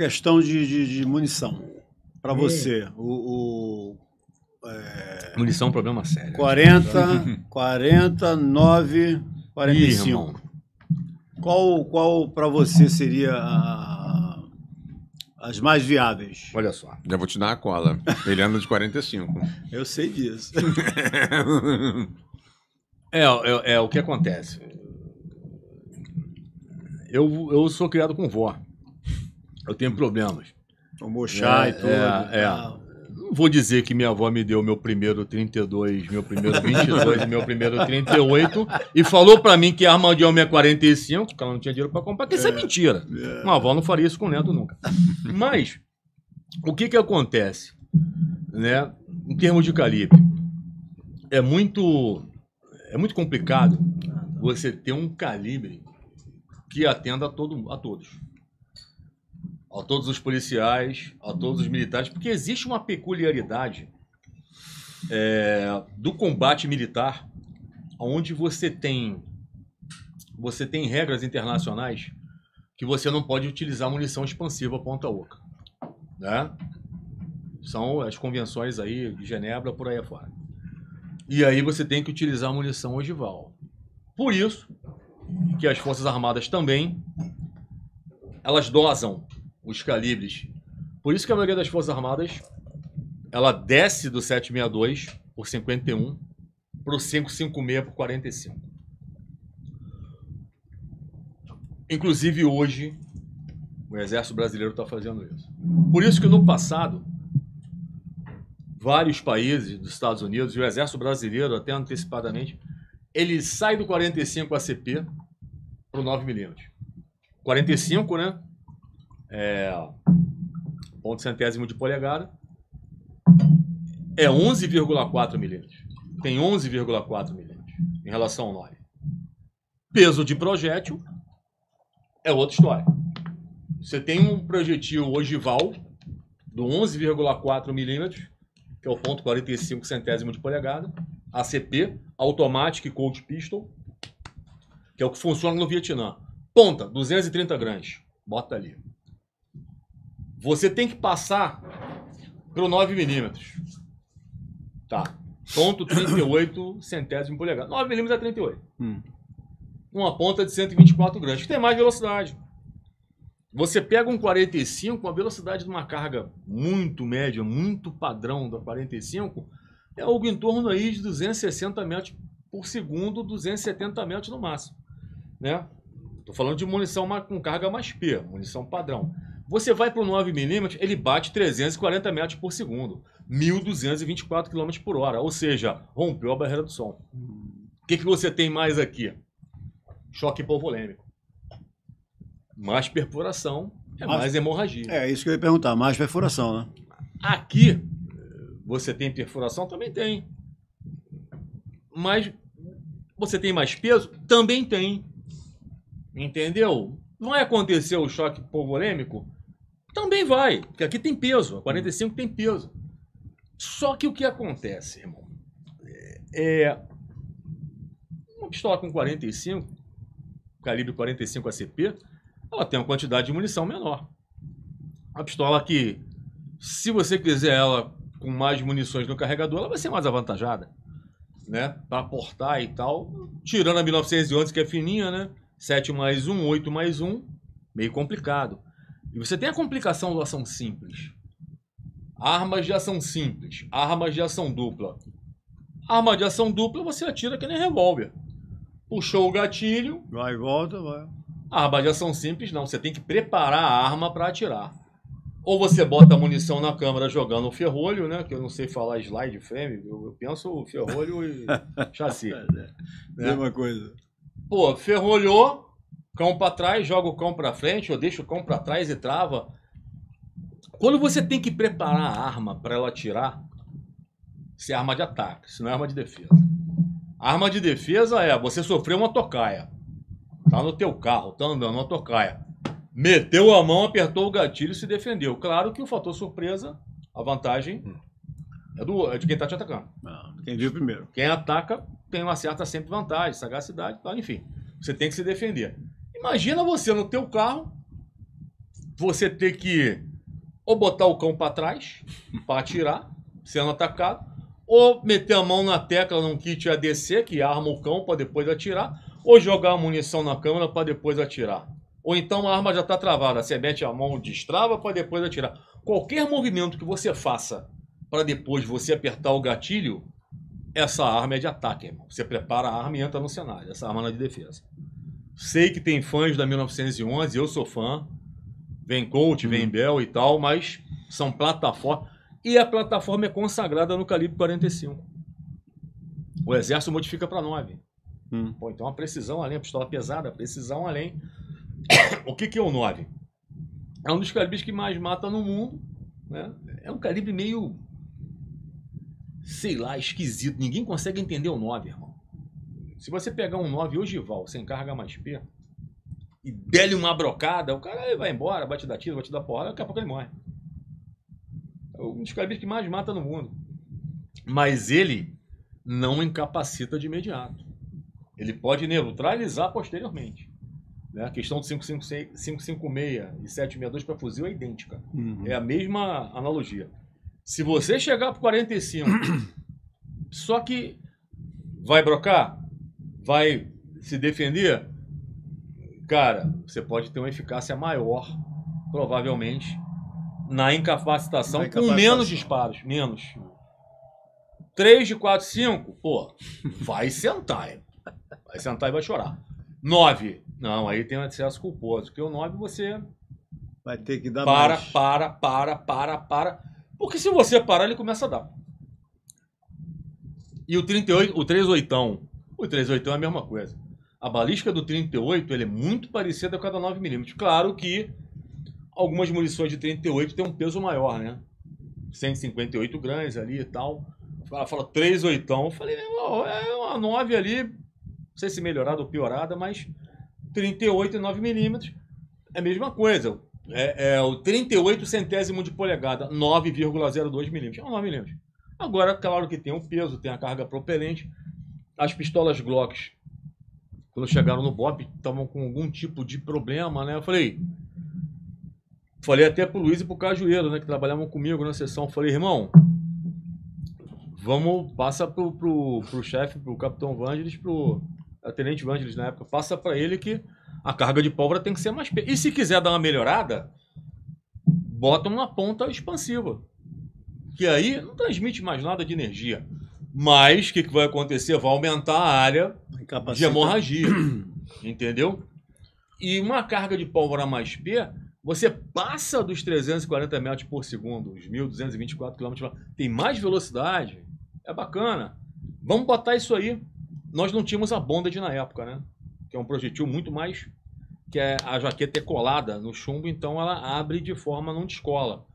questão de, de, de munição. Para você, o, o é, Munição é um problema sério. 40, 40, 9, Ih, 45. irmão. Qual, qual para você seria a- as mais viáveis? Olha só. Já vou te dar uma cola. Ele anda de 45. Eu sei disso. É, é, é o que acontece. Eu, eu sou criado com vó. Eu tenho problemas. Tomou chá É, e tudo. é, é. Não vou dizer que minha avó me deu meu primeiro 32, meu primeiro 22 e meu primeiro 38 e falou pra mim que a arma de homem é 45, porque ela não tinha dinheiro pra comprar, que isso é mentira. É. Uma avó não faria isso com o neto nunca. Mas, o que que acontece? Né? Em termos de calibre, é muito, é muito complicado você ter um calibre que atenda a, todo, a todos. A todos os policiais, a todos os militares, porque existe uma peculiaridade é, do combate militar, onde você tem você tem regras internacionais que você não pode utilizar munição expansiva ponta oca, né? São as convenções aí de Genebra por aí afora. E aí você tem que utilizar munição ogival. Por isso que as Forças Armadas também elas dosam os calibres. Por isso que a maioria das Forças Armadas ela desce do 762 por 51 para o 556 por 45. Inclusive hoje o Exército Brasileiro está fazendo isso. Por isso que no passado vários países dos Estados Unidos e o Exército Brasileiro até antecipadamente ele sai do 45 ACP para o 9mm. 45, né? É, ponto centésimo de polegada. É 11,4 milímetros. Tem 11,4 milímetros em relação ao 9. Peso de projétil é outra história. Você tem um projetil ogival do 11,4 milímetros, que é o ponto 45 centésimo de polegada, ACP, Automatic Cold Pistol, que é o que funciona no Vietnã. Ponta, 230 gramas. Bota ali. Você tem que passar pro 9 milímetros. Tá. Ponto 38 centésimo polegada. 9 milímetros é 38. Hum. Uma ponta de 124 gramas, que tem mais velocidade. Você pega um 45 com a velocidade de uma carga muito média, muito padrão da 45, é algo em torno aí de 260 metros por segundo, 270 metros no máximo. Né? Tô falando de munição com carga mais P, munição padrão. Você vai para o 9mm, ele bate 340 metros por segundo, 1.224 km por hora, ou seja, rompeu a barreira do som. O que, que você tem mais aqui? Choque hipovolêmico. Mais perfuração, é Mais- mais hemorragia. É isso que eu ia perguntar. Mais perfuração, né? Aqui, você tem perfuração? Também tem. Mas você tem mais peso? Também tem. Entendeu? Vai acontecer o choque hipovolêmico? Também vai, porque aqui tem peso. A 45 tem peso. Só que o que acontece, irmão? É. Uma pistola com 45, calibre 45 ACP, ela tem uma quantidade de munição menor. Uma pistola que se você quiser ela com mais munições no carregador, ela vai ser mais avantajada, né? Para portar e tal. Tirando a 1911, que é fininha, né? 7 mais 1, 8 mais 1, meio complicado. E você tem a complicação da ação simples. Armas de ação simples, armas de ação dupla. Arma de ação dupla você atira que nem revólver. Puxou o gatilho, Vai e volta, vai. Arma de ação simples, não. Você tem que preparar a arma para atirar. Ou você bota a munição na câmera jogando o ferrolho, né? Que eu não sei falar slide frame, eu, penso ferrolho e chassi. né? Mesma coisa. Pô, ferrolhou, cão para trás, joga o cão para frente, ou deixa o cão para trás e trava. Quando você tem que preparar a arma para ela atirar, isso é arma de ataque, isso não é arma de defesa. A arma de defesa é você sofreu uma tocaia. Tá no teu carro, tá andando uma tocaia. Meteu a mão, apertou o gatilho e se defendeu. Claro que o fator surpresa, a vantagem é, do, é de quem tá te atacando. Não, quem viu primeiro. Quem ataca tem uma certa sempre vantagem, sagacidade, tal, enfim. Você tem que se defender. Imagina você no teu carro, você ter que ou botar o cão para trás para atirar, sendo atacado, ou meter a mão na tecla num kit ADC que arma o cão para depois atirar, ou jogar a munição na câmera para depois atirar. Ou então a arma já está travada, você mete a mão, destrava para depois atirar. Qualquer movimento que você faça para depois você apertar o gatilho, essa arma é de ataque, irmão. Você prepara a arma e entra no cenário. Essa arma não é de defesa. Sei que tem fãs da 1911, eu sou fã. Vem Colt, vem Hum. Bell e tal, mas são plataformas. E a plataforma é consagrada no calibre 45. O exército modifica para 9. Hum. Pô, então a precisão além, a pistola pesada, a precisão além. o que, que é o 9? É um dos calibres que mais mata no mundo. Né? É um calibre meio. sei lá, esquisito. Ninguém consegue entender o 9, irmão. Se você pegar um 9 ogival sem carga mais P e der-lhe uma brocada, o cara vai embora, vai te dar tiro, vai te dar porrada, daqui a pouco ele morre. É um dos calibres que mais mata no mundo. Mas ele não incapacita de imediato. Ele pode neutralizar posteriormente. Né? A questão do 556 556 e 762 para fuzil é idêntica. Uhum. É a mesma analogia. Se você chegar pro 45, só que vai brocar, vai se defender, cara, você pode ter uma eficácia maior, provavelmente, na incapacitação, Na com incapacitação. menos disparos, menos. 3 de 4, 5, pô, vai sentar. Vai sentar e vai chorar. 9, não, aí tem um excesso culposo, porque o 9 você Vai ter que dar para, mais. para, para, para, para. Porque se você parar, ele começa a dar. E o 38, o 38, o 38 é a mesma coisa. A balística do 38 ele é muito parecida com a da 9mm. Claro que algumas munições de 38 têm um peso maior, né? 158 gramas ali e tal. Ela fala 38. Eu falei, é uma 9 ali, não sei se melhorada ou piorada, mas 38 e 9mm é a mesma coisa. É, é o 38 centésimo de polegada, 9,02 milímetros. É um 9 milímetros. Agora, claro que tem o peso, tem a carga propelente. As pistolas Glocks, quando chegaram no BOP, estavam com algum tipo de problema, né? Eu falei. Falei até pro Luiz e pro Cajueiro, né? Que trabalhavam comigo na sessão. Falei, irmão, vamos, passa pro, pro, pro chefe, pro Capitão Vangelis, pro Tenente Vangelis na época, passa para ele que a carga de pólvora tem que ser mais. E se quiser dar uma melhorada, bota uma ponta expansiva. Que aí não transmite mais nada de energia. Mas o que, que vai acontecer? Vai aumentar a área de hemorragia. entendeu? E uma carga de pólvora mais P, você passa dos 340 metros por segundo, os 1.224 km por hora. Tem mais velocidade. É bacana. Vamos botar isso aí. Nós não tínhamos a Bonded na época, né? Que é um projetil muito mais. que é a jaqueta é colada no chumbo, então ela abre de forma não descola.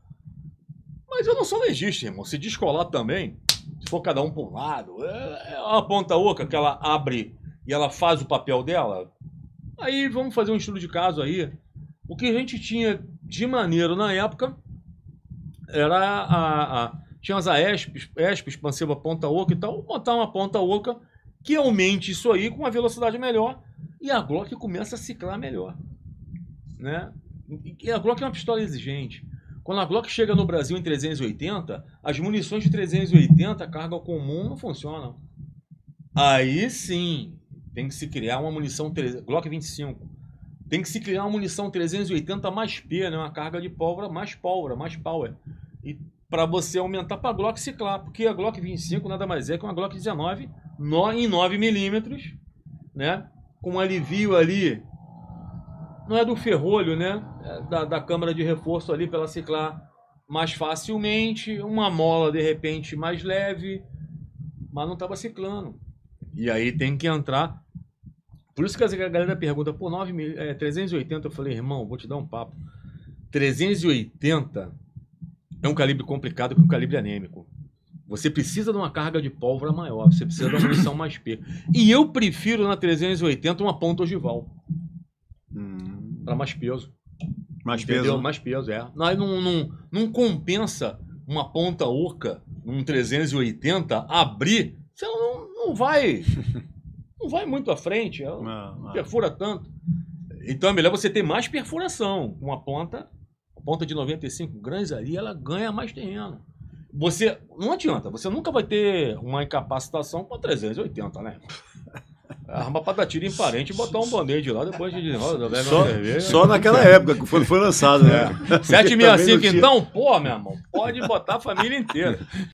Mas eu não sou legista, irmão. Se descolar também, se for cada um por um lado, é é uma ponta oca que ela abre e ela faz o papel dela. Aí vamos fazer um estudo de caso aí. O que a gente tinha de maneiro na época era a, a- tinha as AESP, ESP, expansiva ponta oca e tal, botar uma ponta oca que aumente isso aí com uma velocidade melhor e a Glock começa a ciclar melhor, né? E a Glock é uma pistola exigente. Quando a Glock chega no Brasil em 380, as munições de 380 carga comum não funcionam. Aí sim, tem que se criar uma munição 300 Glock 25. Tem que se criar uma munição 380 mais P, né? Uma carga de pólvora mais pólvora, mais power. E para você aumentar para a Glock ciclar, porque a Glock 25 nada mais é que uma Glock 19 no, em 9 milímetros, né? Com um alivio ali, não é do ferrolho, né? É da, da câmara de reforço ali para ela ciclar mais facilmente, uma mola de repente mais leve, mas não estava ciclando. E aí tem que entrar. Por isso que a galera pergunta, pô, 9 mil, é, 380, eu falei, irmão, vou te dar um papo. 380 é um calibre complicado que um calibre anêmico. Você precisa de uma carga de pólvora maior, você precisa de uma munição mais P. E eu prefiro na 380 uma ponta ogival, Hum. para mais peso. Mais Entendeu? peso. Mais peso, é. Não, não, não, não compensa uma ponta oca, um 380, abrir. Você não, não vai. Não vai muito à frente. Ela Ah, ah. perfura tanto. Então é melhor você ter mais perfuração. Uma ponta ponta de 95 gramas ali, ela ganha mais terreno. Você, não adianta, você nunca vai ter uma incapacitação com 380, né? Arma pra dar tiro em parente e botar um band-aid lá, depois a gente roda, bebe Só, cerveja. só naquela época que foi, foi lançado, né? Porque também não 765, tinha- então, pô, meu irmão, pode botar a família inteira.